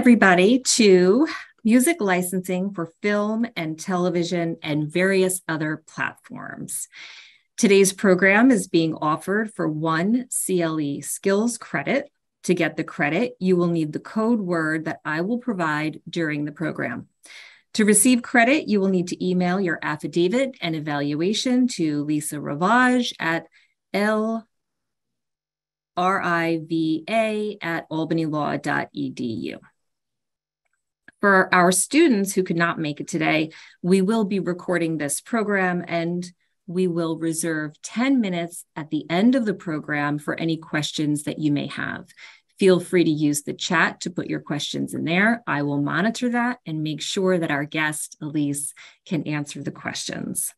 everybody, to music licensing for film and television and various other platforms. Today's program is being offered for one CLE skills credit. To get the credit, you will need the code word that I will provide during the program. To receive credit, you will need to email your affidavit and evaluation to Lisa Ravage at L R-I-V-A at albanylaw.edu. For our students who could not make it today, we will be recording this program and we will reserve 10 minutes at the end of the program for any questions that you may have. Feel free to use the chat to put your questions in there. I will monitor that and make sure that our guest, Ilyse, can answer the questions.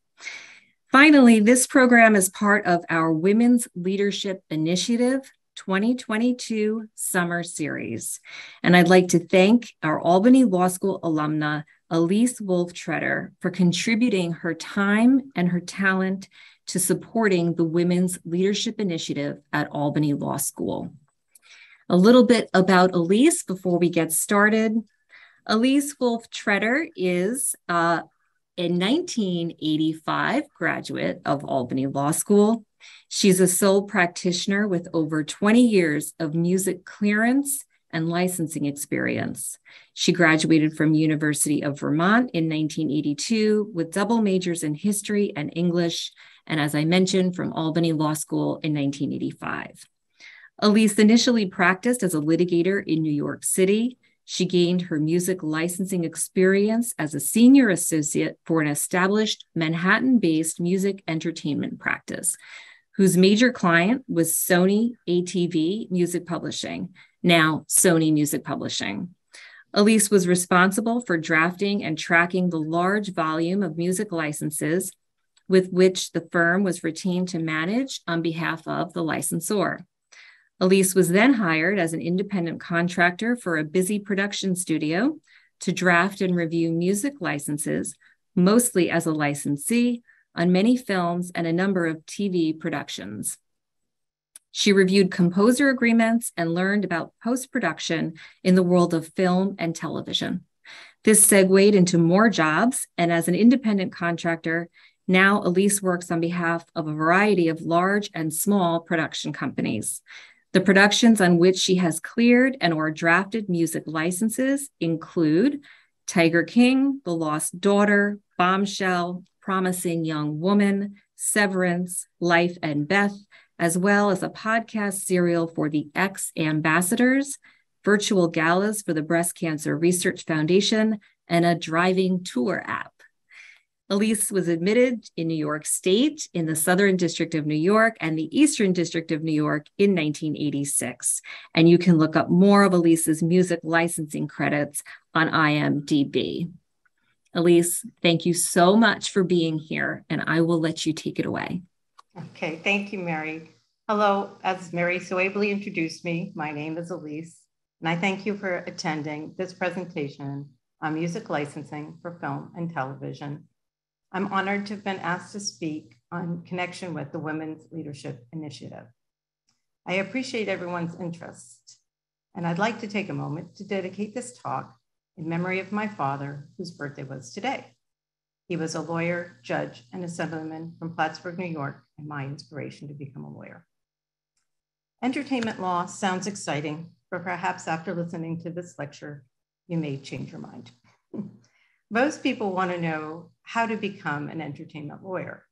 Finally, this program is part of our Women's Leadership Initiative 2022 Summer Series. And I'd like to thank our Albany Law School alumna, Ilyse Wolfe Tretter, for contributing her time and her talent to supporting the Women's Leadership Initiative at Albany Law School. A little bit about Ilyse before we get started. Ilyse Wolfe Tretter is uh, a 1985 graduate of Albany Law School. She's a sole practitioner with over 20 years of music clearance and licensing experience. She graduated from University of Vermont in 1982 with double majors in history and English, and as I mentioned, from Albany Law School in 1985. Ilyse initially practiced as a litigator in New York City she gained her music licensing experience as a senior associate for an established Manhattan based music entertainment practice, whose major client was Sony ATV Music Publishing, now Sony Music Publishing. Ilyse was responsible for drafting and tracking the large volume of music licenses with which the firm was retained to manage on behalf of the licensor. Ilyse was then hired as an independent contractor for a busy production studio to draft and review music licenses, mostly as a licensee on many films and a number of TV productions. She reviewed composer agreements and learned about post production in the world of film and television. This segued into more jobs, and as an independent contractor, now Ilyse works on behalf of a variety of large and small production companies. The productions on which she has cleared and or drafted music licenses include Tiger King, The Lost Daughter, Bombshell, Promising Young Woman, Severance, Life and Beth, as well as a podcast serial for the X Ambassadors, virtual galas for the Breast Cancer Research Foundation, and a driving tour app. Ilyse was admitted in New York State, in the Southern District of New York, and the Eastern District of New York in 1986. And you can look up more of Ilyse's music licensing credits on IMDb. Ilyse, thank you so much for being here, and I will let you take it away. Okay, thank you, Mary. Hello, as Mary so ably introduced me, my name is Ilyse, and I thank you for attending this presentation on music licensing for film and television I'm honored to have been asked to speak on connection with the Women's Leadership Initiative. I appreciate everyone's interest, and I'd like to take a moment to dedicate this talk in memory of my father, whose birthday was today. He was a lawyer, judge, and assemblyman from Plattsburgh, New York, and my inspiration to become a lawyer. Entertainment law sounds exciting, but perhaps after listening to this lecture, you may change your mind. Most people want to know how to become an entertainment lawyer.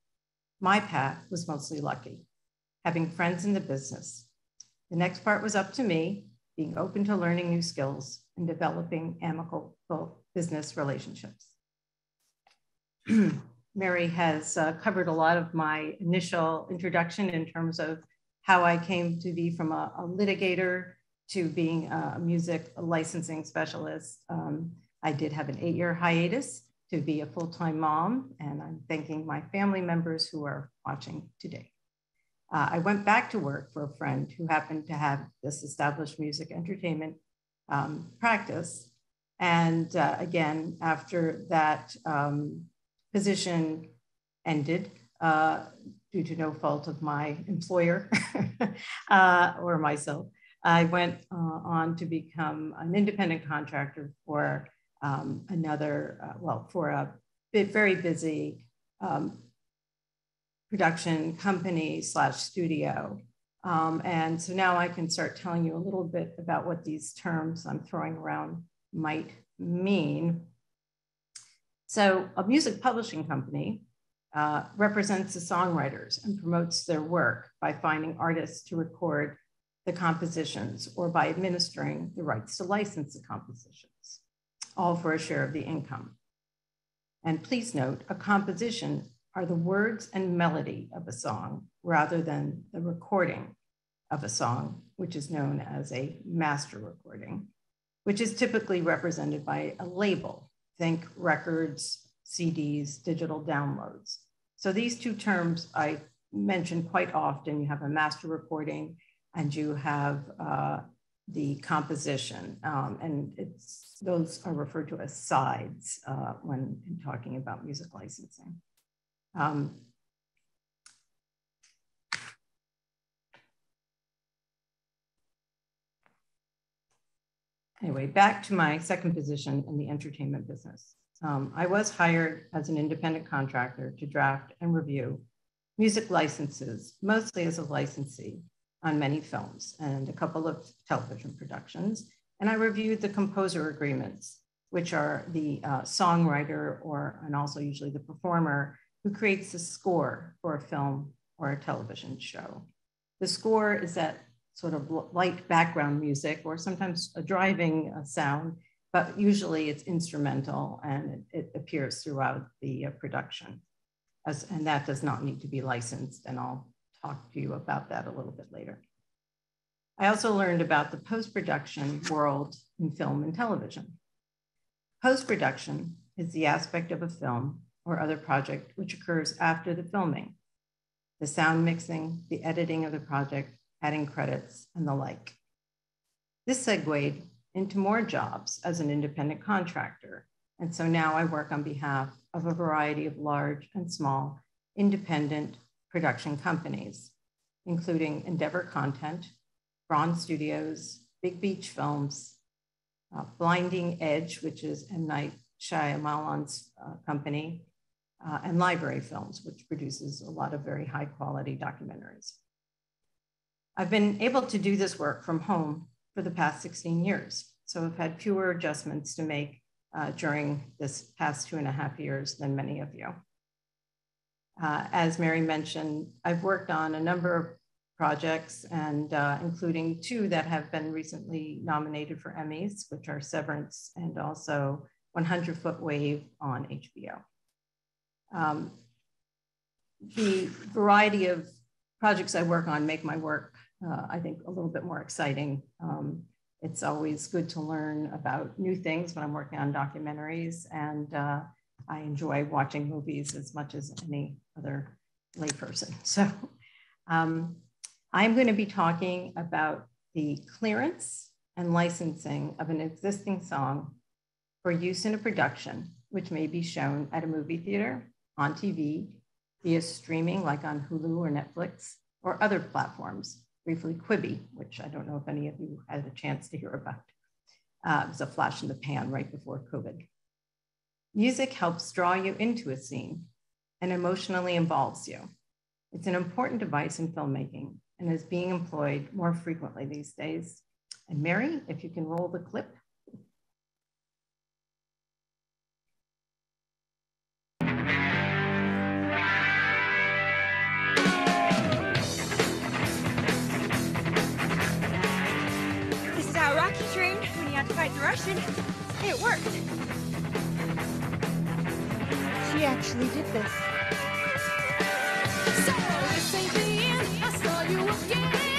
My path was mostly lucky, having friends in the business. The next part was up to me, being open to learning new skills and developing amicable business relationships. Mary has uh, covered a lot of my initial introduction in terms of how I came to be from a, a litigator to being a music licensing specialist. Um, I did have an eight year hiatus to be a full time mom, and I'm thanking my family members who are watching today. Uh, I went back to work for a friend who happened to have this established music entertainment um, practice. And uh, again, after that um, position ended, uh, due to no fault of my employer uh, or myself, I went uh, on to become an independent contractor for um, another, uh, well, for a very busy um, production company slash studio. Um, and so now I can start telling you a little bit about what these terms I'm throwing around might mean. So a music publishing company uh, represents the songwriters and promotes their work by finding artists to record the compositions or by administering the rights to license the compositions, all for a share of the income. And please note, a composition are the words and melody of a song rather than the recording of a song, which is known as a master recording, which is typically represented by a label. Think records, CDs, digital downloads. So these two terms I mention quite often. You have a master recording and you have uh, the composition. Um, and it's those are referred to as sides uh, when talking about music licensing. Um, anyway, back to my second position in the entertainment business. Um, I was hired as an independent contractor to draft and review music licenses, mostly as a licensee on many films and a couple of television productions. And I reviewed the composer agreements, which are the uh, songwriter or, and also usually the performer who creates the score for a film or a television show. The score is that sort of light background music or sometimes a driving uh, sound but usually it's instrumental and it, it appears throughout the uh, production. As, and that does not need to be licensed, and I'll talk to you about that a little bit later. I also learned about the post-production world in film and television. Post-production is the aspect of a film or other project which occurs after the filming, the sound mixing, the editing of the project, adding credits, and the like. This segued into more jobs as an independent contractor. And so now I work on behalf of a variety of large and small independent production companies, including Endeavor Content, Braun Studios, Big Beach Films, uh, Blinding Edge, which is M. Night Shyamalan's uh, company, uh, and Library Films, which produces a lot of very high quality documentaries. I've been able to do this work from home for the past 16 years. So I've had fewer adjustments to make uh, during this past two and a half years than many of you. Uh, as Mary mentioned, I've worked on a number of projects and uh, including two that have been recently nominated for Emmys, which are Severance and also 100 Foot Wave on HBO. Um, the variety of projects I work on make my work uh, I think, a little bit more exciting. Um, it's always good to learn about new things when I'm working on documentaries, and uh, I enjoy watching movies as much as any other layperson. So um, I'm going to be talking about the clearance and licensing of an existing song for use in a production, which may be shown at a movie theater, on TV, via streaming like on Hulu or Netflix, or other platforms, briefly Quibi, which I don't know if any of you had a chance to hear about. Uh, it was a flash in the pan right before COVID. Music helps draw you into a scene and emotionally involves you. It's an important device in filmmaking and is being employed more frequently these days. And Mary, if you can roll the clip. The Russian. It worked. She actually did this. So, this ain't the end. I saw you again.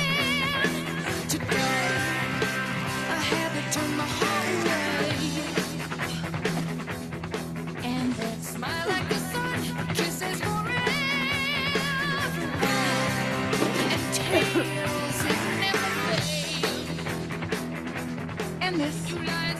Fade.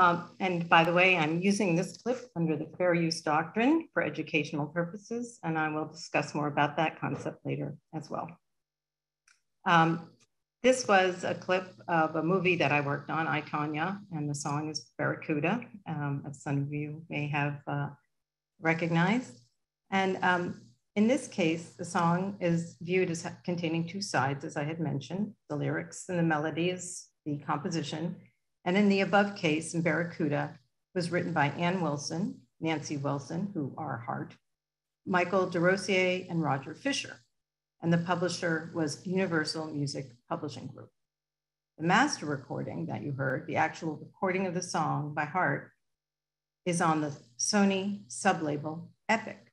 Um, and by the way, I'm using this clip under the fair use doctrine for educational purposes, and I will discuss more about that concept later as well. Um, this was a clip of a movie that I worked on, I, Tonya, and the song is Barracuda, um, as some of you may have uh, recognized. And um, in this case, the song is viewed as containing two sides, as I had mentioned, the lyrics and the melody is the composition. And in the above case, in Barracuda, was written by Ann Wilson, Nancy Wilson, who are Heart, Michael DeRosier, and Roger Fisher and the publisher was Universal Music Publishing Group. The master recording that you heard, the actual recording of the song by Heart, is on the Sony sublabel Epic.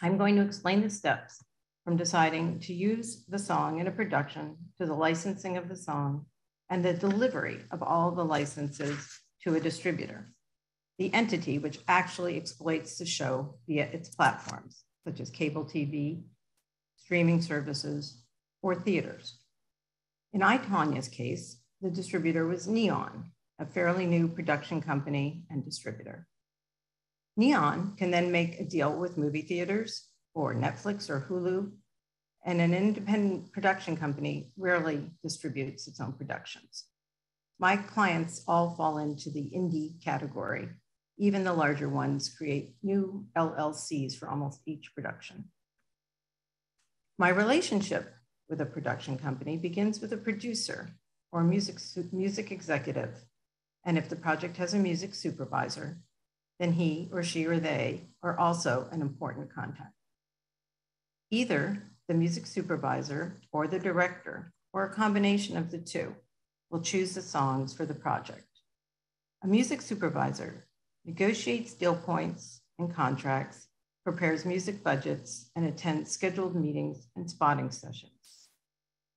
I'm going to explain the steps from deciding to use the song in a production to the licensing of the song and the delivery of all the licenses to a distributor, the entity which actually exploits the show via its platforms, such as cable TV, streaming services, or theaters. In I, Tonya's case, the distributor was Neon, a fairly new production company and distributor. Neon can then make a deal with movie theaters or Netflix or Hulu, and an independent production company rarely distributes its own productions. My clients all fall into the indie category. Even the larger ones create new LLCs for almost each production. My relationship with a production company begins with a producer or music, music executive. And if the project has a music supervisor, then he or she or they are also an important contact. Either the music supervisor or the director, or a combination of the two, will choose the songs for the project. A music supervisor negotiates deal points and contracts prepares music budgets, and attends scheduled meetings and spotting sessions.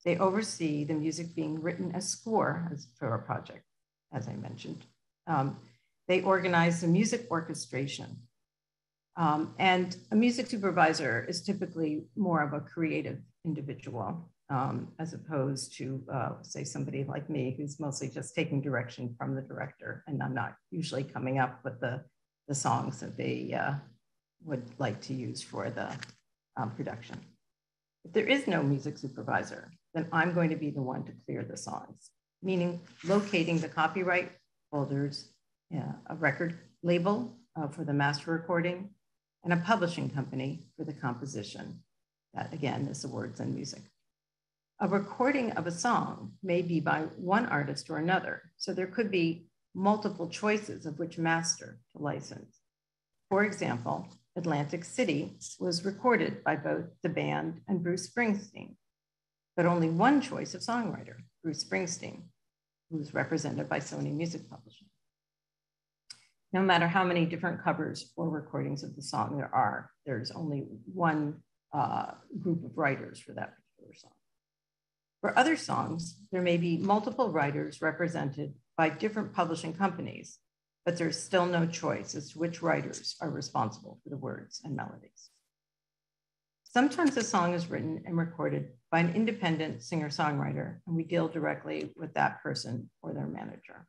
They oversee the music being written as score as for a project, as I mentioned. Um, they organize the music orchestration. Um, and a music supervisor is typically more of a creative individual um, as opposed to, uh, say, somebody like me who's mostly just taking direction from the director. And I'm not usually coming up with the, the songs that they uh, would like to use for the um, production. If there is no music supervisor, then I'm going to be the one to clear the songs, meaning locating the copyright holders, yeah, a record label uh, for the master recording, and a publishing company for the composition. That again is the words and music. A recording of a song may be by one artist or another, so there could be multiple choices of which master to license. For example, Atlantic City was recorded by both the band and Bruce Springsteen, but only one choice of songwriter, Bruce Springsteen, who was represented by Sony Music Publishing. No matter how many different covers or recordings of the song there are, there's only one uh, group of writers for that particular song. For other songs, there may be multiple writers represented by different publishing companies but there's still no choice as to which writers are responsible for the words and melodies. Sometimes a song is written and recorded by an independent singer songwriter, and we deal directly with that person or their manager.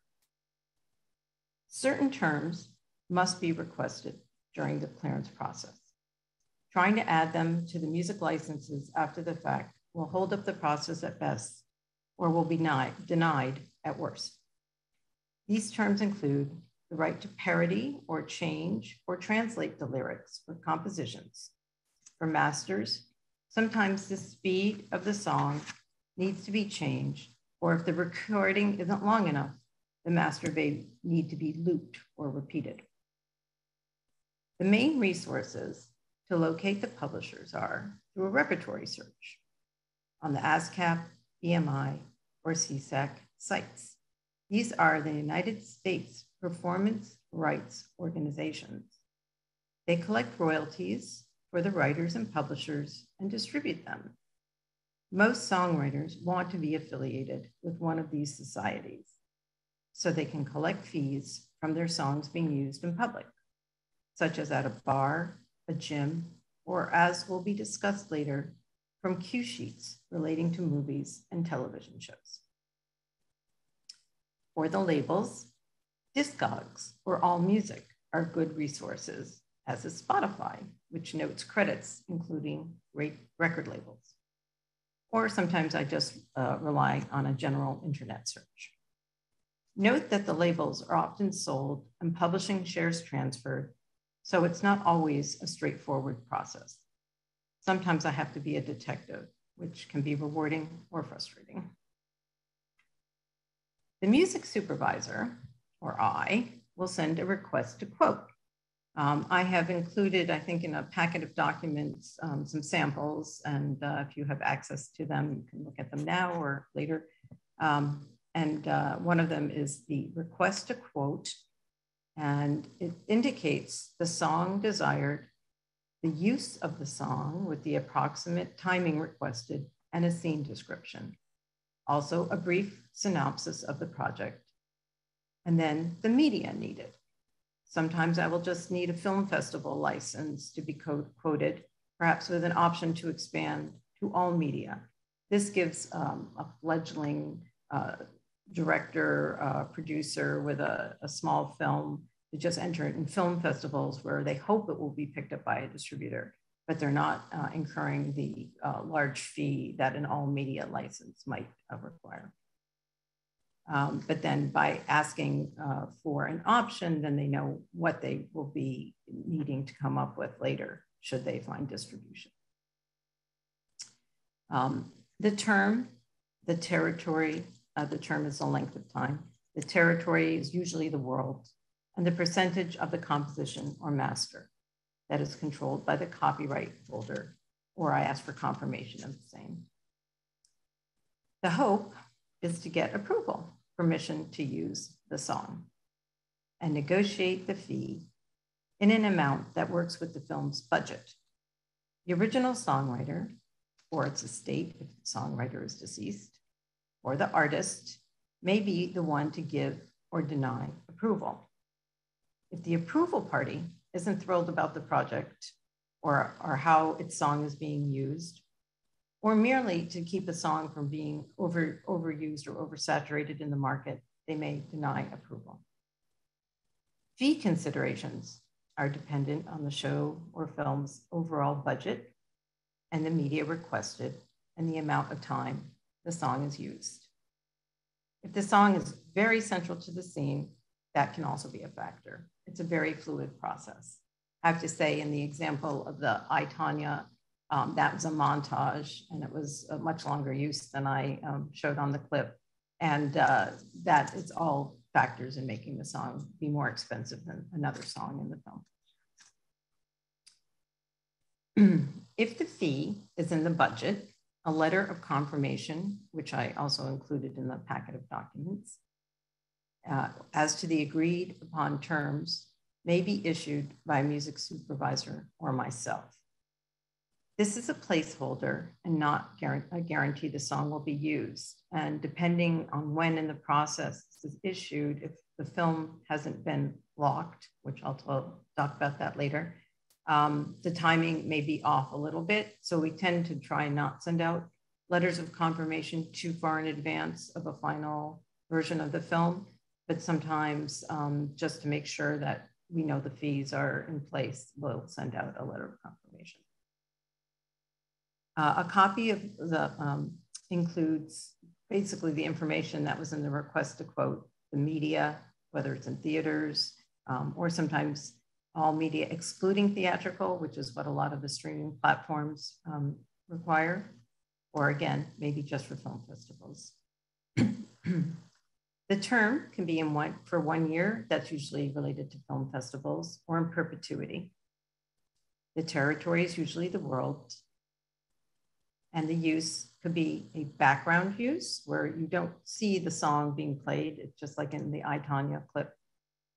Certain terms must be requested during the clearance process. Trying to add them to the music licenses after the fact will hold up the process at best or will be denied at worst. These terms include the right to parody or change or translate the lyrics for compositions. For masters, sometimes the speed of the song needs to be changed, or if the recording isn't long enough, the master may need to be looped or repeated. The main resources to locate the publishers are through a repertory search on the ASCAP, BMI, or SESAC sites. These are the United States performance rights organizations. They collect royalties for the writers and publishers and distribute them. Most songwriters want to be affiliated with one of these societies so they can collect fees from their songs being used in public, such as at a bar, a gym, or as will be discussed later, from cue sheets relating to movies and television shows. For the labels, Discogs or All Music are good resources, as is Spotify, which notes credits, including record labels. Or sometimes I just uh, rely on a general internet search. Note that the labels are often sold and publishing shares transferred, so it's not always a straightforward process. Sometimes I have to be a detective, which can be rewarding or frustrating. The music supervisor, or I, will send a request to quote. Um, I have included, I think, in a packet of documents, um, some samples, and uh, if you have access to them, you can look at them now or later. Um, and uh, one of them is the request to quote, and it indicates the song desired, the use of the song with the approximate timing requested, and a scene description. Also, a brief synopsis of the project, and then the media needed. Sometimes I will just need a film festival license to be quoted, perhaps with an option to expand to all media. This gives um, a fledgling uh, director, uh, producer with a, a, small film to just enter it in film festivals where they hope it will be picked up by a distributor, but they're not uh, incurring the uh, large fee that an all media license might uh, require. Um, but then by asking uh, for an option, then they know what they will be needing to come up with later should they find distribution. Um, the term, the territory, uh, the term is the length of time. The territory is usually the world and the percentage of the composition or master that is controlled by the copyright holder, or I ask for confirmation of the same. The hope is to get approval, permission to use the song, and negotiate the fee in an amount that works with the film's budget. The original songwriter, or its estate if the songwriter is deceased, or the artist may be the one to give or deny approval. If the approval party isn't thrilled about the project or, or how its song is being used, or merely to keep a song from being over, overused or oversaturated in the market, they may deny approval. Fee considerations are dependent on the show or film's overall budget and the media requested and the amount of time the song is used. If the song is very central to the scene, that can also be a factor. It's a very fluid process. I have to say, in the example of the I, Tonya, um, that was a montage and it was a much longer use than I um, showed on the clip. And uh, that is all factors in making the song be more expensive than another song in the film. if the fee is in the budget, a letter of confirmation, which I also included in the packet of documents, uh, as to the agreed upon terms may be issued by a music supervisor or myself. This is a placeholder and not a guarantee the song will be used. And depending on when in the process this is issued, if the film hasn't been locked, which I'll talk about that later, um, the timing may be off a little bit. So we tend to try not send out letters of confirmation too far in advance of a final version of the film. But sometimes um, just to make sure that we know the fees are in place, we'll send out a letter of confirmation. Uh, a copy of the um, includes basically the information that was in the request to quote the media, whether it's in theaters um, or sometimes all media excluding theatrical, which is what a lot of the streaming platforms um, require, or again, maybe just for film festivals. the term can be in one for one year, that's usually related to film festivals, or in perpetuity. The territory is usually the world, and the use could be a background use where you don't see the song being played, it's just like in the I, clip,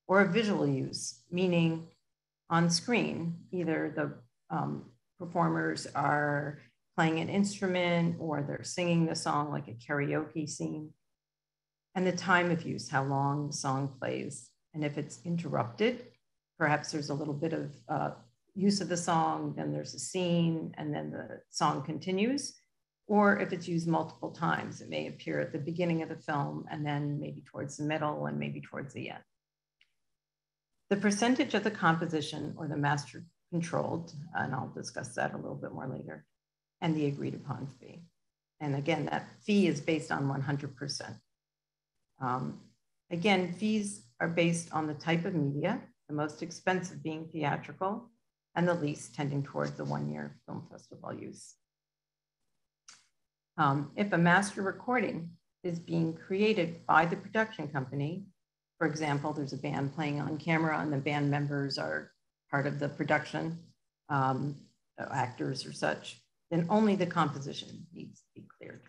or a visual use, meaning on screen. Either the um, performers are playing an instrument or they're singing the song like a karaoke scene. And the time of use, how long the song plays. And if it's interrupted, perhaps there's a little bit of uh, use of the song, then there's a scene, and then the song continues. Or if it's used multiple times, it may appear at the beginning of the film and then maybe towards the middle and maybe towards the end. The percentage of the composition or the master controlled, and I'll discuss that a little bit more later, and the agreed upon fee. And again, that fee is based on 100%. Um, again, fees are based on the type of media, the most expensive being theatrical, and the least tending towards the one-year film festival use. Um, if a master recording is being created by the production company, for example, there's a band playing on camera and the band members are part of the production, um, actors or such, then only the composition needs to be cleared.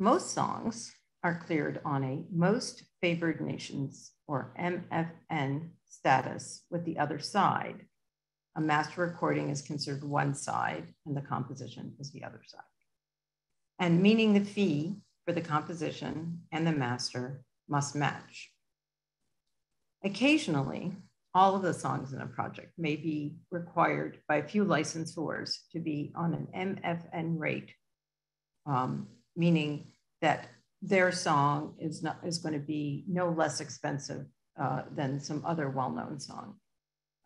Most songs are cleared on a most favored nations or MFN status with the other side. A master recording is considered one side and the composition is the other side. And meaning the fee for the composition and the master must match. Occasionally, all of the songs in a project may be required by a few licensors to be on an MFN rate, um, meaning that their song is not is going to be no less expensive uh, than some other well-known song.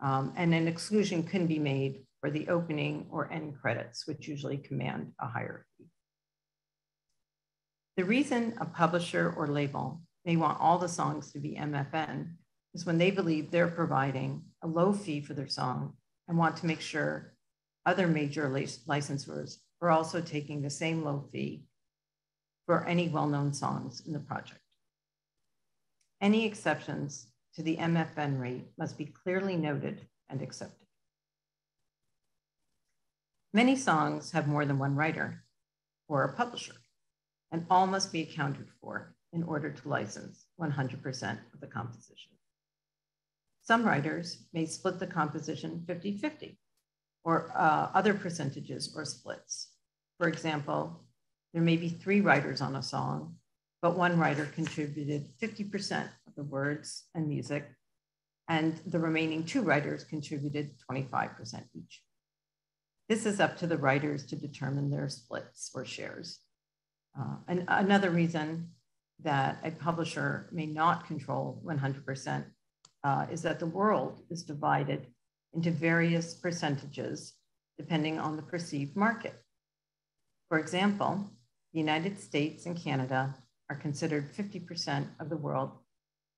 Um, and an exclusion can be made for the opening or end credits, which usually command a higher fee. The reason a publisher or label may want all the songs to be MFN is when they believe they're providing a low fee for their song and want to make sure other major licensors are also taking the same low fee for any well-known songs in the project. Any exceptions to the MFN rate must be clearly noted and accepted. Many songs have more than one writer or a publisher, and all must be accounted for in order to license 100% of the composition. Some writers may split the composition 50-50 or uh, other percentages or splits. For example, there may be three writers on a song, but one writer contributed 50% of the words and music, and the remaining two writers contributed 25% each. This is up to the writers to determine their splits or shares. Uh, and another reason that a publisher may not control 100% uh, is that the world is divided into various percentages depending on the perceived market. For example, the United States and Canada are considered 50% of the world.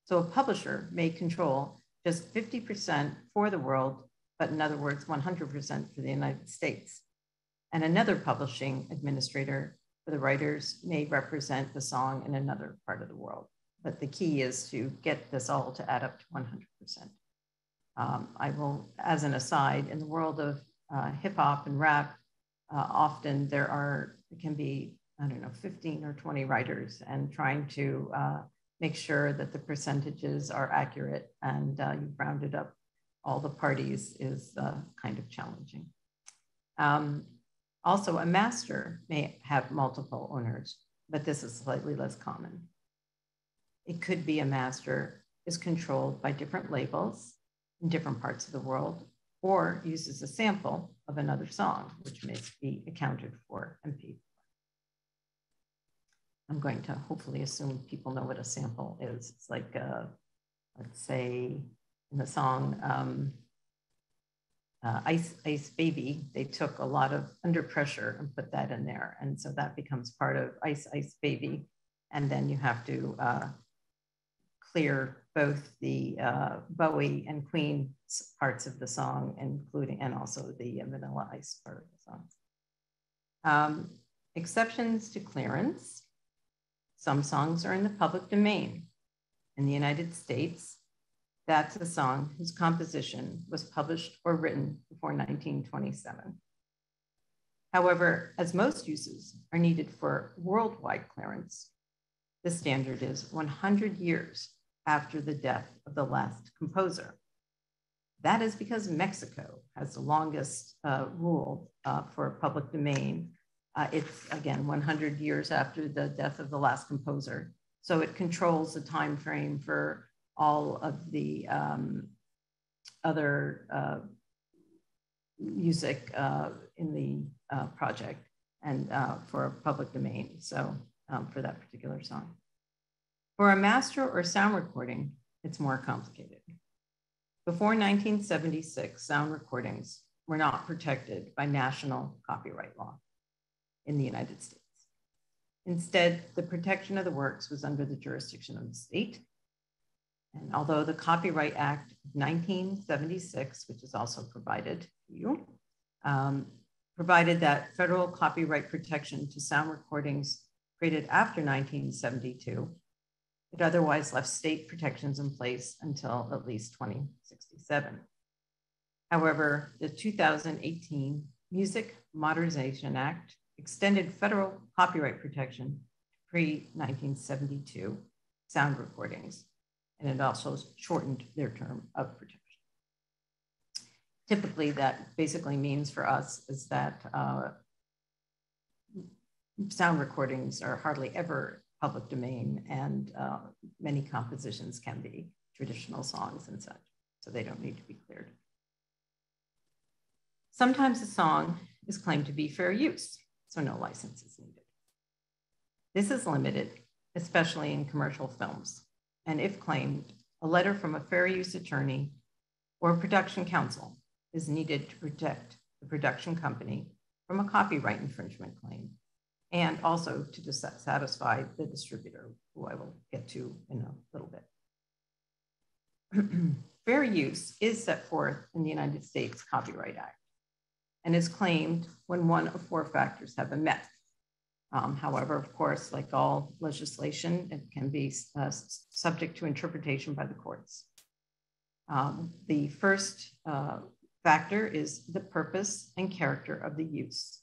So a publisher may control just 50% for the world, but in other words, 100% for the United States. And another publishing administrator the writers may represent the song in another part of the world. But the key is to get this all to add up to 100%. Um, I will, as an aside, in the world of uh, hip hop and rap, uh, often there are, it can be I don't know, 15 or 20 writers and trying to uh, make sure that the percentages are accurate and uh, you've rounded up all the parties is uh, kind of challenging. Um, also, a master may have multiple owners, but this is slightly less common. It could be a master is controlled by different labels in different parts of the world or uses a sample of another song, which may be accounted for and paid for. I'm going to hopefully assume people know what a sample is. It's like, uh, let's say in the song um, uh, Ice, Ice Baby, they took a lot of Under Pressure and put that in there. And so that becomes part of Ice, Ice Baby. And then you have to uh, clear both the uh, Bowie and Queen parts of the song, including, and also the Vanilla Ice part of the song. Um, exceptions to clearance. Some songs are in the public domain. In the United States, that's a song whose composition was published or written before 1927. However, as most uses are needed for worldwide clearance, the standard is 100 years after the death of the last composer. That is because Mexico has the longest uh, rule uh, for public domain uh, it's again 100 years after the death of the last composer. So it controls the time frame for all of the um, other uh, music uh, in the uh, project and uh, for public domain. So um, for that particular song. For a master or sound recording, it's more complicated. Before 1976, sound recordings were not protected by national copyright law in the United States. Instead, the protection of the works was under the jurisdiction of the state. And although the Copyright Act of 1976, which is also provided to you, um, provided that federal copyright protection to sound recordings created after 1972, it otherwise left state protections in place until at least 2067. However, the 2018 Music Modernization Act extended federal copyright protection to pre 1972 sound recordings, and it also shortened their term of protection. Typically, that basically means for us is that uh, sound recordings are hardly ever public domain, and uh, many compositions can be traditional songs and such, so they don't need to be cleared. Sometimes a song is claimed to be fair use, so no license is needed. This is limited, especially in commercial films, and if claimed, a letter from a fair use attorney or production counsel is needed to protect the production company from a copyright infringement claim and also to satisfy the distributor, who I will get to in a little bit. Fair use is set forth in the United States Copyright Act and is claimed when one of four factors have been met. Um, however, of course, like all legislation, it can be uh, subject to interpretation by the courts. Um, the first uh, factor is the purpose and character of the use,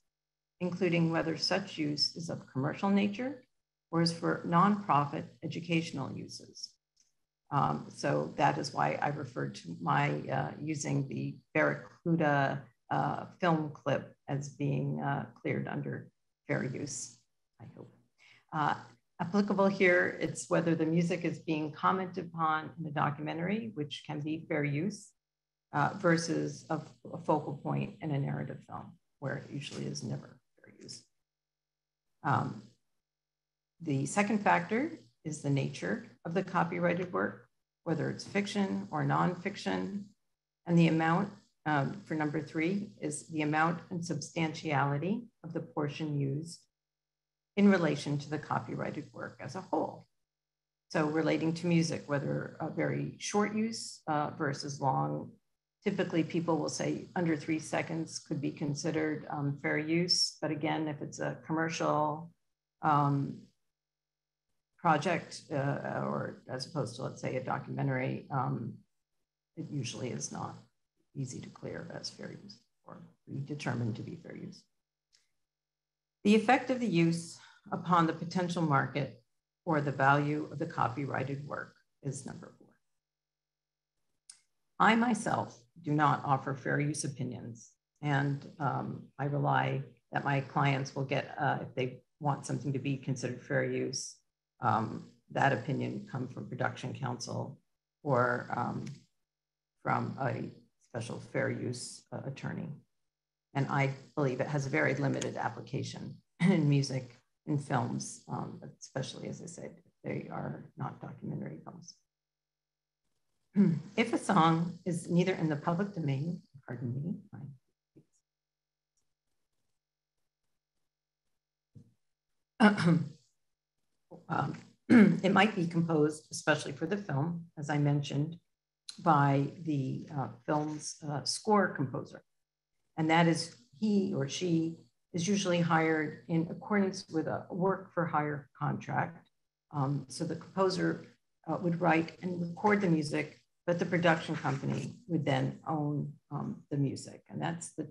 including whether such use is of commercial nature or is for nonprofit educational uses. Um, so that is why I referred to my uh, using the Barracuda uh, film clip as being uh, cleared under fair use, I hope. Uh, applicable here, it's whether the music is being commented upon in the documentary, which can be fair use, uh, versus a, a, focal point in a narrative film, where it usually is never fair use. Um, the second factor is the nature of the copyrighted work, whether it's fiction or nonfiction, and the amount um, for number three is the amount and substantiality of the portion used in relation to the copyrighted work as a whole. So relating to music, whether a very short use uh, versus long, typically people will say under three seconds could be considered um, fair use. But again, if it's a commercial um, project uh, or as opposed to let's say a documentary, um, it usually is not easy to clear as fair use or be determined to be fair use. The effect of the use upon the potential market or the value of the copyrighted work is number four. I myself do not offer fair use opinions, and um, I rely that my clients will get, uh, if they want something to be considered fair use, um, that opinion come from production counsel or um, from a special fair use uh, attorney. And I believe it has a very limited application in music, in films, um, especially as I said, they are not documentary films. if a song is neither in the public domain, pardon me, um, it might be composed, especially for the film, as I mentioned, by the uh, film's uh, score composer. And that is he or she is usually hired in accordance with a work for hire contract. Um, so the composer uh, would write and record the music, but the production company would then own um, the music. And that's the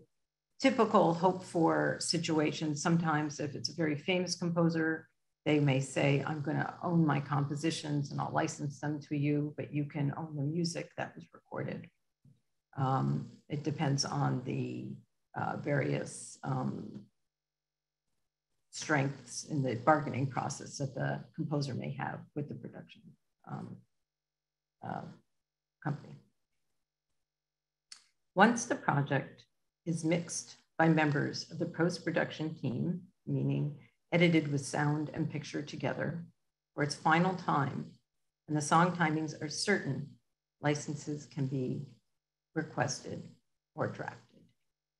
typical hope for situation. Sometimes if it's a very famous composer, they may say, I'm going to own my compositions and I'll license them to you, but you can own the music that was recorded. Um, it depends on the uh, various um, strengths in the bargaining process that the composer may have with the production um, uh, company. Once the project is mixed by members of the post-production team, meaning edited with sound and picture together, for its final time and the song timings are certain, licenses can be requested or drafted.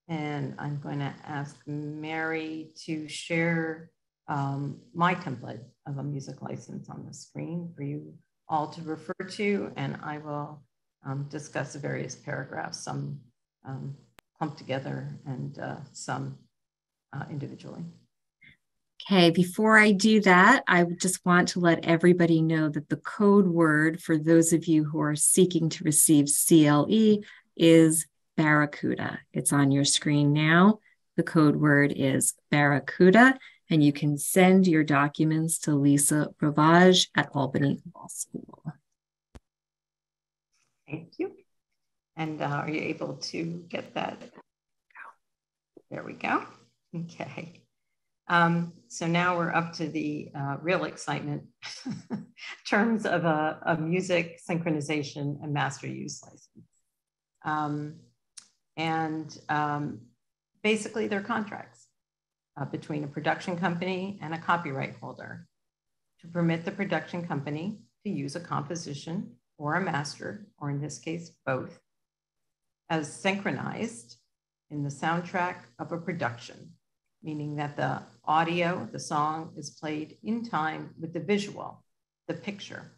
And I'm going to ask Mary to share um, my template of a music license on the screen for you all to refer to, and I will um, discuss the various paragraphs, some um, clumped together and uh, some uh, individually. Okay, before I do that, I just want to let everybody know that the code word for those of you who are seeking to receive CLE is Barracuda. It's on your screen now. The code word is Barracuda, and you can send your documents to Lisa Ravage at Albany Law School. Thank you. And uh, are you able to get that? There we go. Okay. Um, so now we're up to the uh, real excitement terms of a, a, music synchronization and master use license. Um, and um, basically they're contracts uh, between a production company and a copyright holder to permit the production company to use a composition or a master, or in this case, both, as synchronized in the soundtrack of a production meaning that the audio, the song is played in time with the visual, the picture,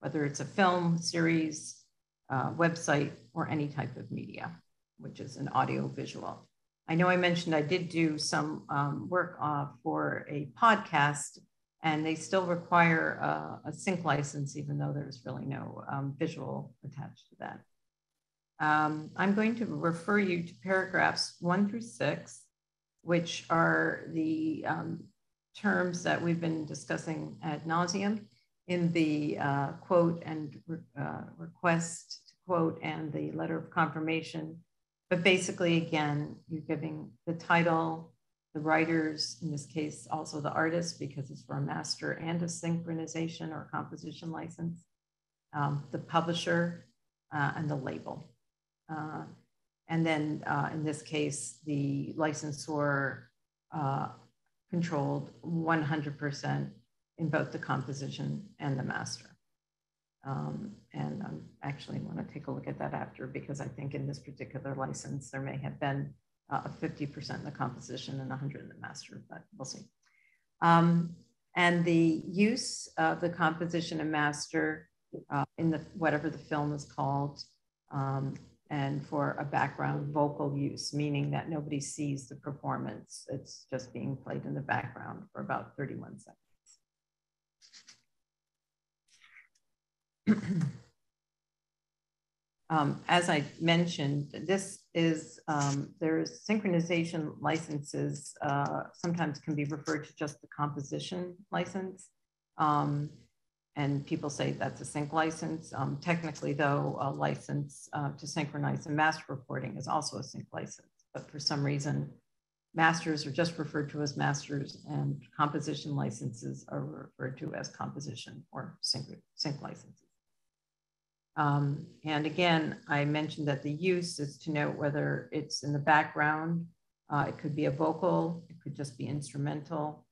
whether it's a film, series, uh, website, or any type of media, which is an audio visual. I know I mentioned I did do some um, work uh, for a podcast, and they still require uh, a sync license, even though there's really no um, visual attached to that. Um, I'm going to refer you to paragraphs one through six which are the um, terms that we've been discussing ad nauseum in the uh, quote and uh, request to quote and the letter of confirmation. But basically, again, you're giving the title, the writers, in this case, also the artist, because it's for a master and a synchronization or composition license, um, the publisher, uh, and the label. And then uh, in this case, the licensor uh, controlled 100% in both the composition and the master. Um, and I actually want to take a look at that after because I think in this particular license, there may have been uh, a 50% in the composition and 100 in the master, but we'll see. Um, and the use of the composition and master uh, in the whatever the film is called um, and for a background vocal use, meaning that nobody sees the performance. It's just being played in the background for about 31 seconds. um, as I mentioned, this is, um, there's synchronization licenses, uh, sometimes can be referred to just the composition license. Um, and people say that's a sync license. Um, technically, though, a license uh, to synchronize and master recording is also a sync license. But for some reason, masters are just referred to as masters, and composition licenses are referred to as composition or sync, sync licenses. Um, and again, I mentioned that the use is to note whether it's in the background. Uh, it could be a vocal, it could just be instrumental.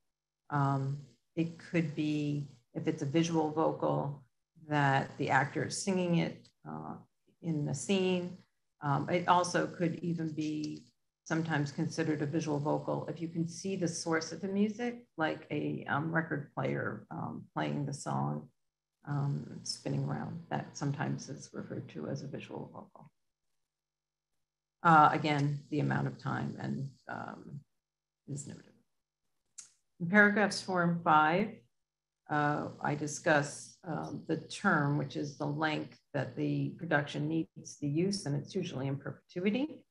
Um, it could be if it's a visual vocal, that the actor is singing it uh, in the scene. Um, it also could even be sometimes considered a visual vocal if you can see the source of the music, like a um, record player um, playing the song, um, spinning around. That sometimes is referred to as a visual vocal. Uh, again, the amount of time and um, is noted. In paragraphs four and five, uh, I discuss um, the term, which is the length that the production needs the use, and it's usually in perpetuity.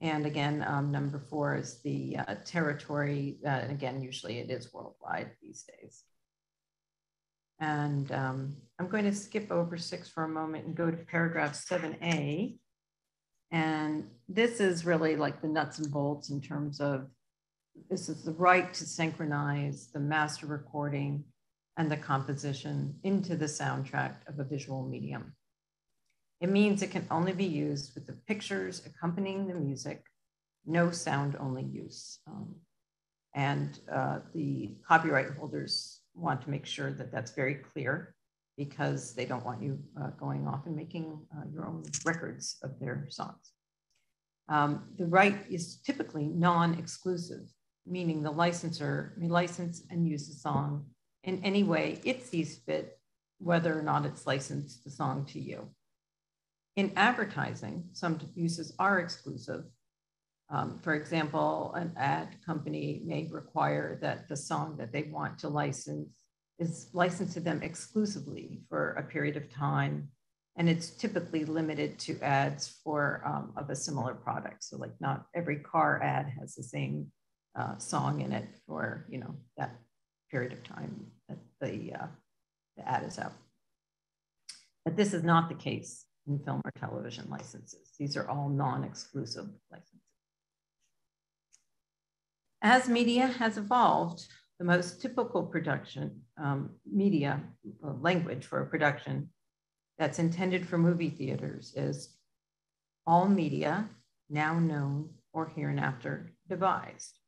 And again, um, number four is the uh, territory. Uh, and again, usually it is worldwide these days. And um, I'm going to skip over six for a moment and go to paragraph 7A. And this is really like the nuts and bolts in terms of this is the right to synchronize the master recording and the composition into the soundtrack of a visual medium. It means it can only be used with the pictures accompanying the music, no sound only use. Um, and uh, the copyright holders want to make sure that that's very clear because they don't want you uh, going off and making uh, your own records of their songs. Um, the right is typically non-exclusive, meaning the licensor may license and use the song in any way it sees fit, whether or not it's licensed the song to you. In advertising, some uses are exclusive. Um, for example, an ad company may require that the song that they want to license is licensed to them exclusively for a period of time and it's typically limited to ads for um, of a similar product. So like not every car ad has the same uh, song in it for you know that period of time that the uh, the ad is out. But this is not the case in film or television licenses. These are all non-exclusive licenses. As media has evolved, the most typical production um, media uh, language for a production that's intended for movie theaters is all media now known or hereinafter devised.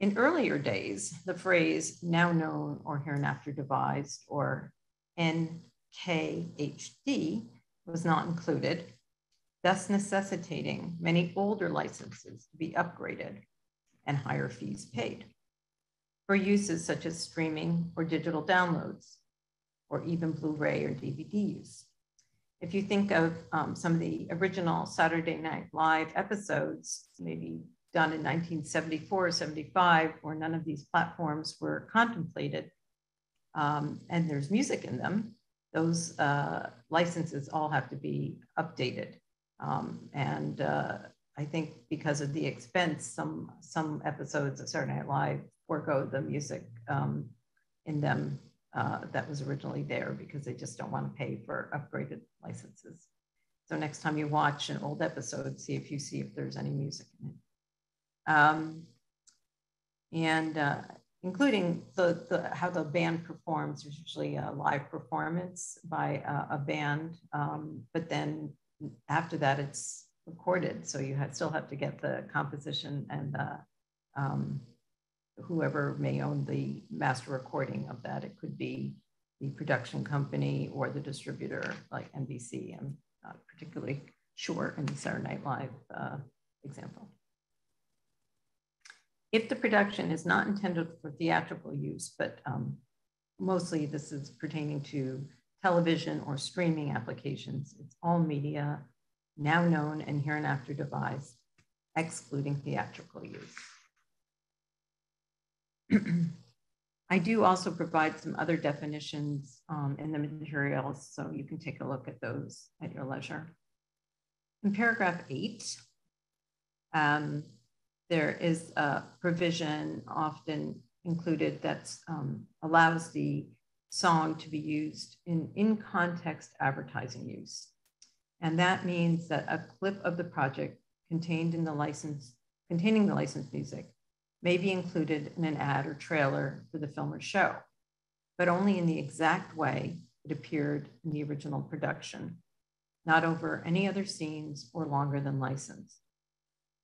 In earlier days, the phrase now known or hereinafter devised or NKHD was not included, thus necessitating many older licenses to be upgraded and higher fees paid for uses such as streaming or digital downloads or even Blu-ray or DVD use. If you think of um, some of the original Saturday Night Live episodes, maybe done in 1974 or 75, where none of these platforms were contemplated, um, and there's music in them, those uh, licenses all have to be updated. Um, and uh, I think because of the expense, some, some episodes of Saturday Night Live forego the music um, in them uh, that was originally there because they just don't want to pay for upgraded licenses. So next time you watch an old episode, see if you see if there's any music in it. Um, and uh, including the, the, how the band performs, there's usually a live performance by a, band, um, but then after that it's recorded. So you have, still have to get the composition and uh, um, whoever may own the master recording of that. It could be the production company or the distributor like NBC. I'm not particularly sure in the Saturday Night Live uh, example. If the production is not intended for theatrical use, but um, mostly this is pertaining to television or streaming applications, it's all media now known and hereinafter devised, excluding theatrical use. I do also provide some other definitions um, in the materials, so you can take a look at those at your leisure. In paragraph eight, um, there is a provision often included that um, allows the song to be used in in-context advertising use. And that means that a clip of the project contained in the license, containing the licensed music may be included in an ad or trailer for the film or show, but only in the exact way it appeared in the original production, not over any other scenes or longer than license.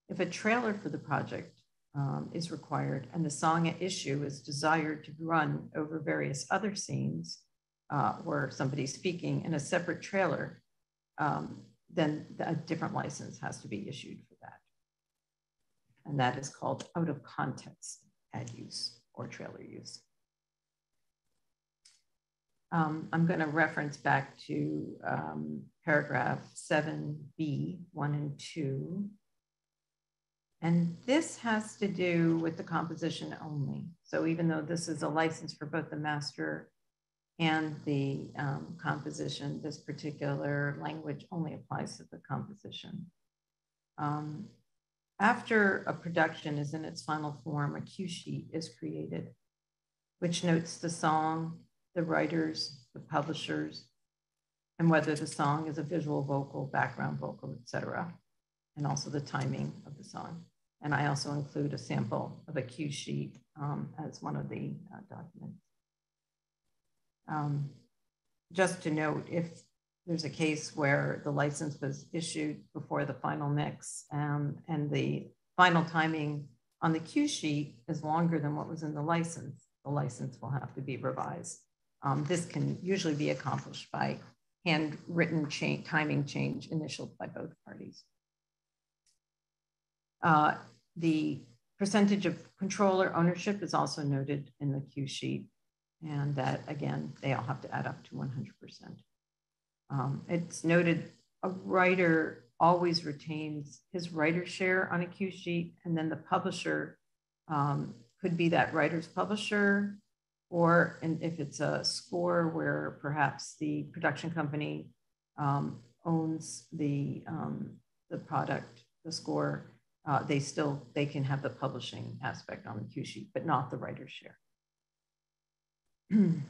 If a trailer for the project um, is required and the song at issue is desired to run over various other scenes uh, where somebody's speaking in a separate trailer, um, then a different license has to be issued for that and that is called out of context ad use or trailer use. Um, I'm going to reference back to um, paragraph 7b, 1 and 2. And this has to do with the composition only. So even though this is a license for both the master and the um, composition, this particular language only applies to the composition. Um, after a production is in its final form, a cue sheet is created, which notes the song, the writers, the publishers, and whether the song is a visual vocal, background vocal, etc., and also the timing of the song. And I also include a sample of a cue sheet um, as one of the uh, documents. Um, just to note, if there's a case where the license was issued before the final mix um, and the final timing on the cue sheet is longer than what was in the license. the license will have to be revised. Um, this can usually be accomplished by handwritten cha timing change initialed by both parties. Uh, the percentage of controller ownership is also noted in the cue sheet. And that again, they all have to add up to 100%. Um, it's noted a writer always retains his writer share on a cue sheet, and then the publisher um, could be that writer's publisher, or and if it's a score where perhaps the production company um, owns the um, the product, the score, uh, they still they can have the publishing aspect on the cue sheet, but not the writer's share.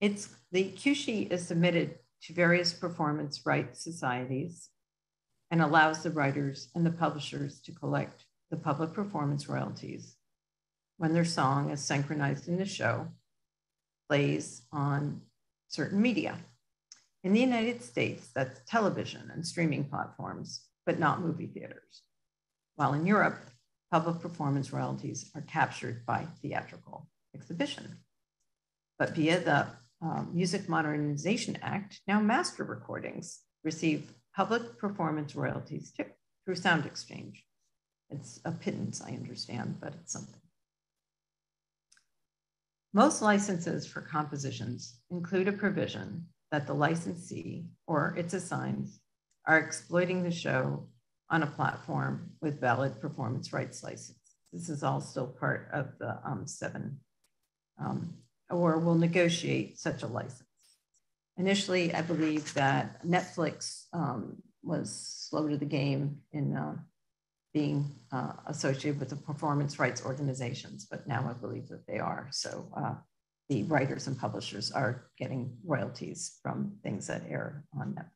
it's the cue sheet is submitted to various performance rights societies and allows the writers and the publishers to collect the public performance royalties when their song is synchronized in the show, plays on certain media. In the United States, that's television and streaming platforms, but not movie theaters. While in Europe, public performance royalties are captured by theatrical exhibition. But via the um, Music Modernization Act, now master recordings receive public performance royalties too through SoundExchange. It's a pittance, I understand, but it's something. Most licenses for compositions include a provision that the licensee or its assigns are exploiting the show on a platform with valid performance rights license. This is all still part of the um, seven um, or will negotiate such a license. Initially, I believe that Netflix um, was slow to the game in uh, being uh, associated with the performance rights organizations, but now I believe that they are. So uh, the writers and publishers are getting royalties from things that air on them.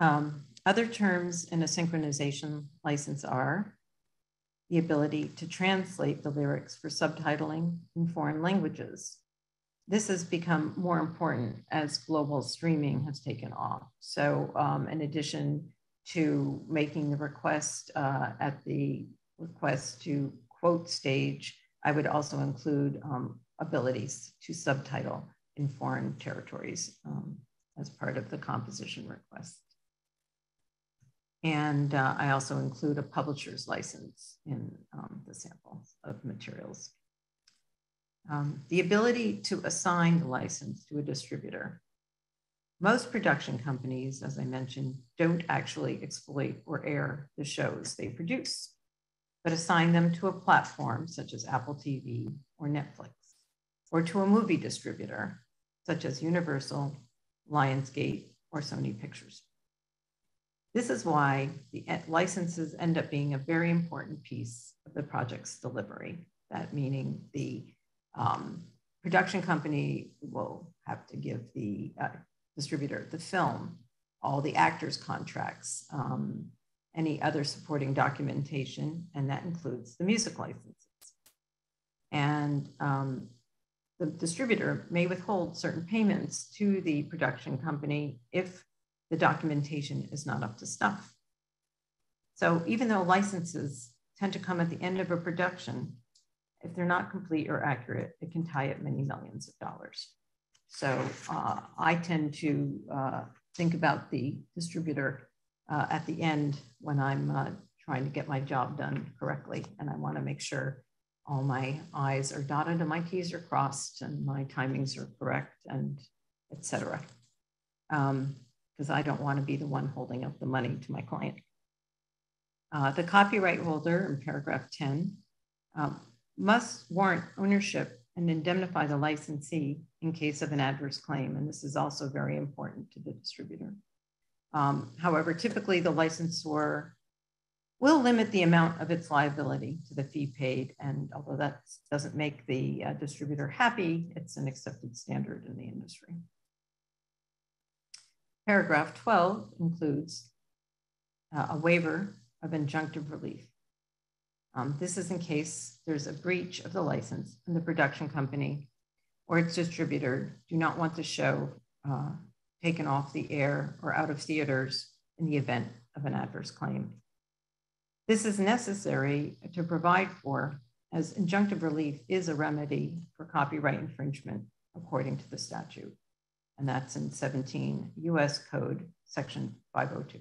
Um, other terms in a synchronization license are the ability to translate the lyrics for subtitling in foreign languages. This has become more important as global streaming has taken off. So, um, in addition to making the request uh, at the request to quote stage, I would also include um, abilities to subtitle in foreign territories um, as part of the composition request. And uh, I also include a publisher's license in um, the sample of materials. Um, the ability to assign the license to a distributor. Most production companies, as I mentioned, don't actually exploit or air the shows they produce, but assign them to a platform such as Apple TV or Netflix, or to a movie distributor such as Universal, Lionsgate, or Sony Pictures. This is why the licenses end up being a very important piece of the project's delivery. That meaning the um, production company will have to give the uh, distributor the film, all the actors' contracts, um, any other supporting documentation, and that includes the music licenses. And um, the distributor may withhold certain payments to the production company if the documentation is not up to snuff. So even though licenses tend to come at the end of a production, if they're not complete or accurate, it can tie up many millions of dollars. So uh, I tend to uh, think about the distributor uh, at the end when I'm uh, trying to get my job done correctly. And I wanna make sure all my I's are dotted and my T's are crossed and my timings are correct and etc. Um, because I don't want to be the one holding up the money to my client. Uh, the copyright holder in paragraph 10 um, must warrant ownership and indemnify the licensee in case of an adverse claim. And this is also very important to the distributor. Um, however, typically the licensor will limit the amount of its liability to the fee paid. And although that doesn't make the uh, distributor happy, it's an accepted standard in the industry. Paragraph 12 includes uh, a waiver of injunctive relief. Um, this is in case there's a breach of the license and the production company or its distributor do not want the show uh, taken off the air or out of theaters in the event of an adverse claim. This is necessary to provide for as injunctive relief is a remedy for copyright infringement according to the statute. And that's in 17 US Code, Section 502.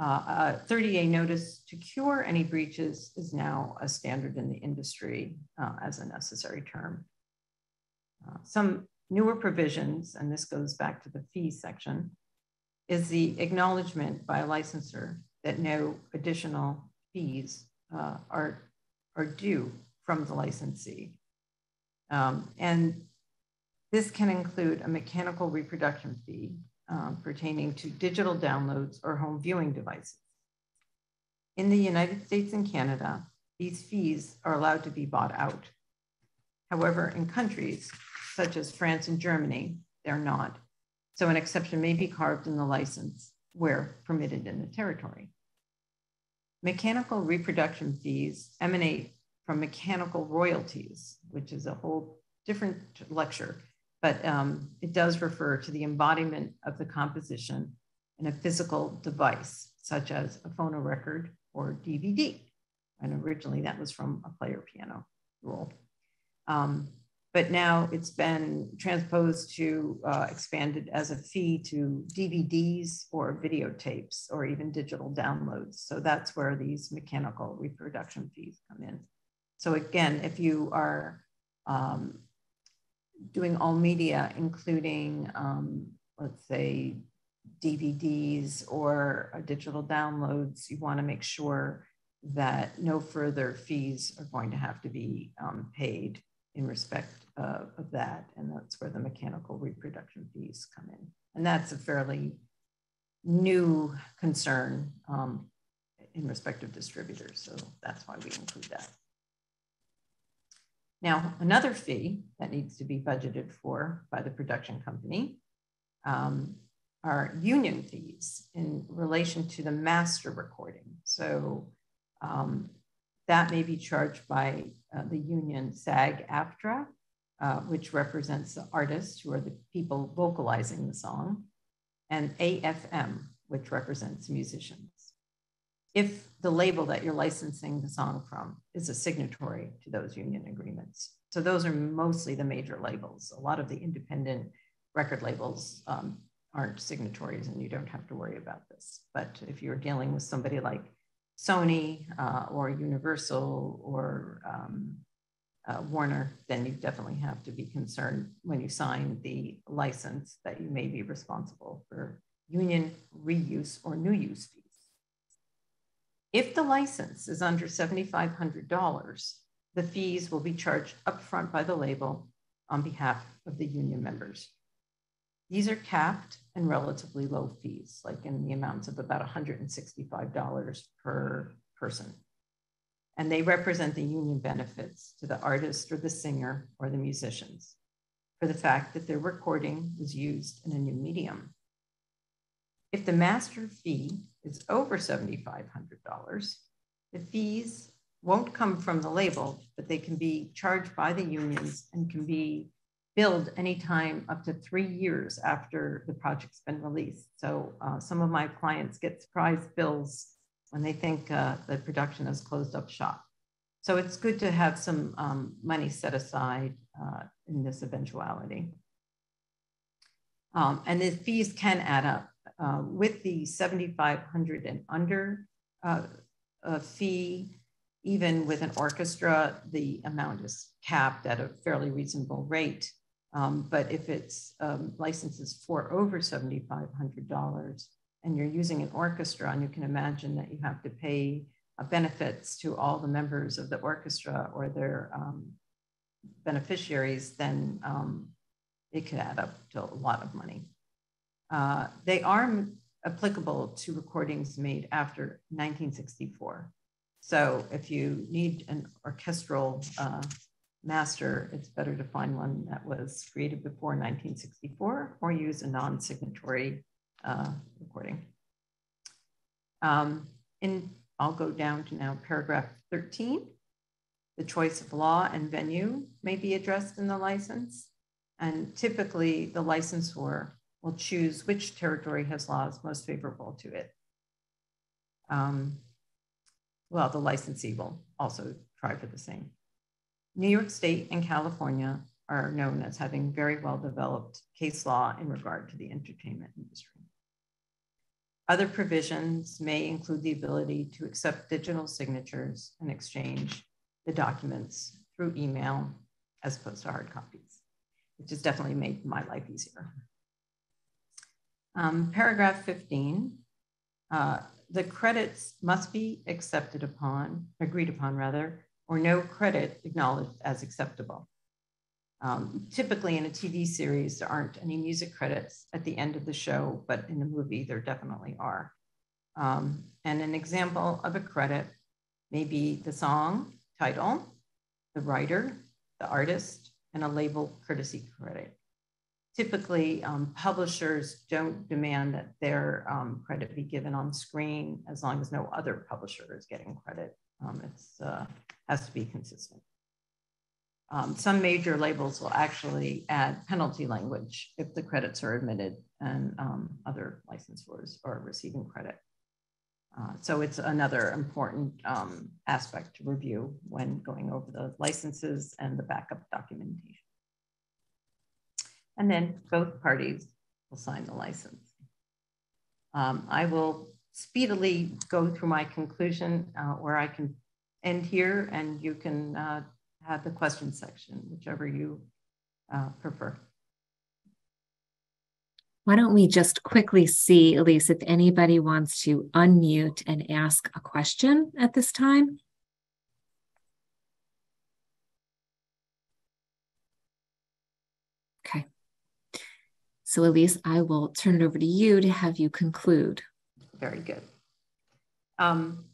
Uh, a 30-day notice to cure any breaches is now a standard in the industry uh, as a necessary term. Uh, some newer provisions, and this goes back to the fee section, is the acknowledgement by a licensor that no additional fees uh, are, are due from the licensee. Um, and this can include a mechanical reproduction fee um, pertaining to digital downloads or home viewing devices. In the United States and Canada, these fees are allowed to be bought out. However, in countries such as France and Germany, they're not. So an exception may be carved in the license where permitted in the territory. Mechanical reproduction fees emanate from mechanical royalties, which is a whole different lecture, but um, it does refer to the embodiment of the composition in a physical device, such as a phonorecord or DVD. And originally that was from a player piano roll. Um, but now it's been transposed to uh, expanded as a fee to DVDs or videotapes or even digital downloads. So that's where these mechanical reproduction fees come in. So again, if you are um, doing all media, including, um, let's say, DVDs or uh, digital downloads, you want to make sure that no further fees are going to have to be um, paid in respect of, of that. And that's where the mechanical reproduction fees come in. And that's a fairly new concern um, in respect of distributors. So that's why we include that. Now, another fee that needs to be budgeted for by the production company um, are union fees in relation to the master recording. So um, that may be charged by uh, the union SAG AFTRA, uh, which represents the artists who are the people vocalizing the song, and AFM, which represents musicians. If the label that you're licensing the song from is a signatory to those union agreements. So those are mostly the major labels. A lot of the independent record labels um, aren't signatories and you don't have to worry about this. But if you're dealing with somebody like Sony uh, or Universal or um, uh, Warner, then you definitely have to be concerned when you sign the license that you may be responsible for union reuse or new use fees. If the license is under $7,500, the fees will be charged upfront by the label on behalf of the union members. These are capped and relatively low fees, like in the amounts of about $165 per person. And they represent the union benefits to the artist or the singer or the musicians for the fact that their recording was used in a new medium. If the master fee is over $7,500, the fees won't come from the label, but they can be charged by the unions and can be billed anytime up to three years after the project's been released. So uh, some of my clients get surprise bills when they think uh, the production has closed up shop. So it's good to have some um, money set aside uh, in this eventuality. Um, and the fees can add up. Uh, with the 7,500 and under uh, fee, even with an orchestra, the amount is capped at a fairly reasonable rate. Um, but if it's um, licenses for over $7,500 and you're using an orchestra, and you can imagine that you have to pay uh, benefits to all the members of the orchestra or their um, beneficiaries, then um, it could add up to a lot of money. Uh, they are applicable to recordings made after 1964. So if you need an orchestral uh, master, it's better to find one that was created before 1964 or use a non-signatory uh, recording. Um, I'll go down to now paragraph 13. The choice of law and venue may be addressed in the license. And typically the licensor will choose which territory has laws most favorable to it. Um, well, the licensee will also try for the same. New York State and California are known as having very well developed case law in regard to the entertainment industry. Other provisions may include the ability to accept digital signatures and exchange the documents through email as opposed to hard copies, which has definitely made my life easier. Um, paragraph 15, uh, the credits must be accepted upon, agreed upon rather, or no credit acknowledged as acceptable. Um, typically in a TV series, there aren't any music credits at the end of the show, but in a movie, there definitely are. Um, and an example of a credit may be the song title, the writer, the artist, and a label courtesy credit. Typically, um, publishers don't demand that their um, credit be given on screen as long as no other publisher is getting credit. Um, it uh, has to be consistent. Um, some major labels will actually add penalty language if the credits are admitted and um, other licensors are receiving credit. Uh, so it's another important um, aspect to review when going over the licenses and the backup documentation. And then both parties will sign the license. Um, I will speedily go through my conclusion uh, where I can end here and you can uh, have the question section, whichever you uh, prefer. Why don't we just quickly see, Ilyse, if anybody wants to unmute and ask a question at this time? So Ilyse, I will turn it over to you to have you conclude. Very good. Um,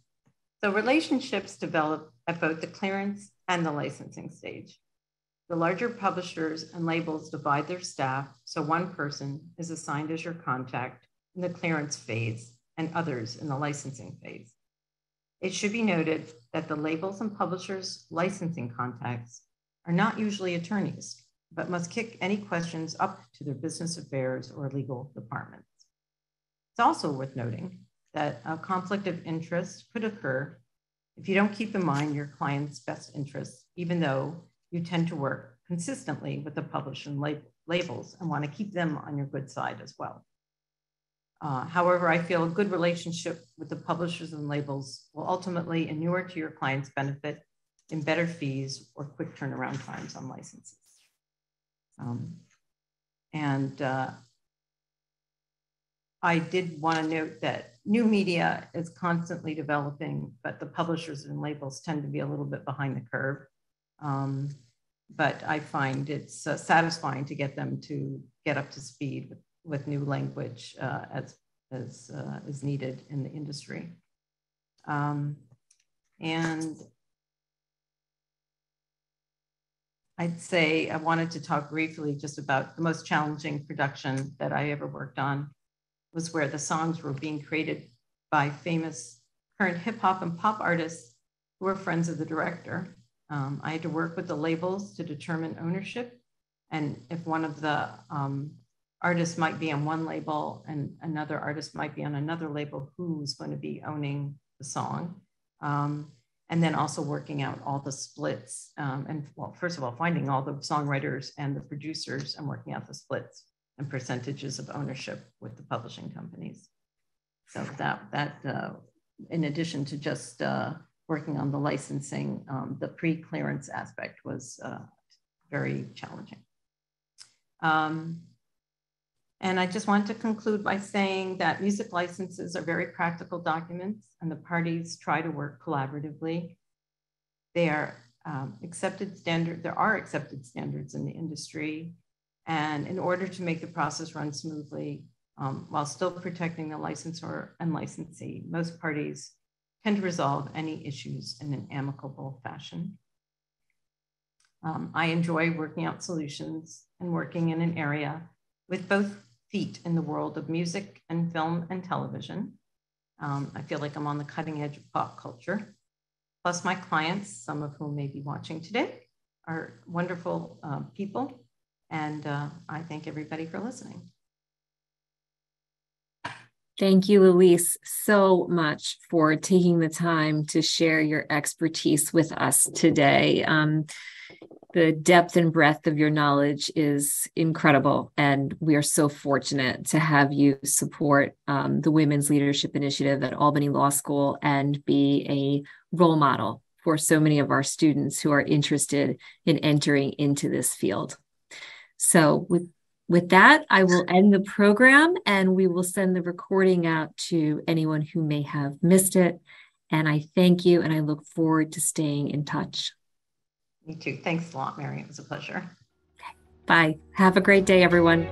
so relationships develop at both the clearance and the licensing stage. The larger publishers and labels divide their staff, so one person is assigned as your contact in the clearance phase and others in the licensing phase. It should be noted that the labels and publishers' licensing contacts are not usually attorneys, but must kick any questions up to their business affairs or legal departments. It's also worth noting that a conflict of interest could occur if you don't keep in mind your client's best interests, even though you tend to work consistently with the publisher and lab labels and want to keep them on your good side as well. Uh, however, I feel a good relationship with the publishers and labels will ultimately inure to your client's benefit in better fees or quick turnaround times on licenses. Um, and uh, I did want to note that new media is constantly developing, but the publishers and labels tend to be a little bit behind the curve. Um, but I find it's uh, satisfying to get them to get up to speed with, with new language uh, as, as uh, is needed in the industry. Um, and I'd say I wanted to talk briefly just about the most challenging production that I ever worked on was where the songs were being created by famous current hip hop and pop artists who were friends of the director. Um, I had to work with the labels to determine ownership and if one of the um, artists might be on one label and another artist might be on another label, who's going to be owning the song. Um, and then also working out all the splits. Um, and well, first of all, finding all the songwriters and the producers and working out the splits and percentages of ownership with the publishing companies. So that, that uh, in addition to just uh, working on the licensing, um, the pre-clearance aspect was uh, very challenging. Um, and I just want to conclude by saying that music licenses are very practical documents and the parties try to work collaboratively. They are um, accepted standard, there are accepted standards in the industry and in order to make the process run smoothly, um, while still protecting the licensor and licensee, most parties tend to resolve any issues in an amicable fashion. Um, I enjoy working out solutions and working in an area with both feet in the world of music and film and television. Um, I feel like I'm on the cutting edge of pop culture. Plus, my clients, some of whom may be watching today, are wonderful uh, people and uh, I thank everybody for listening. Thank you, Ilyse, so much for taking the time to share your expertise with us today. Um, the depth and breadth of your knowledge is incredible, and we are so fortunate to have you support um, the Women's Leadership Initiative at Albany Law School and be a role model for so many of our students who are interested in entering into this field. So, with with that, I will end the program and we will send the recording out to anyone who may have missed it. And I thank you and I look forward to staying in touch. Too. Thanks a lot, Mary. It was a pleasure. Bye. Have a great day, everyone.